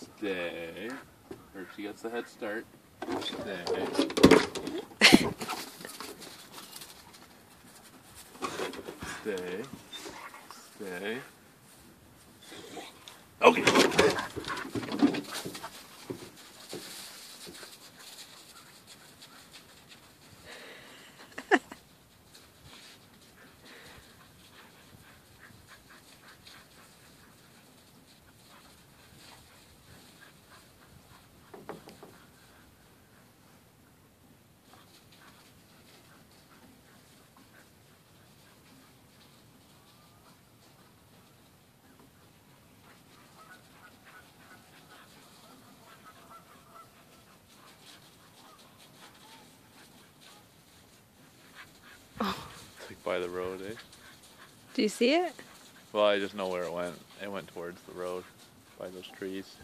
Stay. Or she gets the head start. Stay. Stay. Stay. By the road, eh? Do you see it? Well, I just know where it went. It went towards the road by those trees.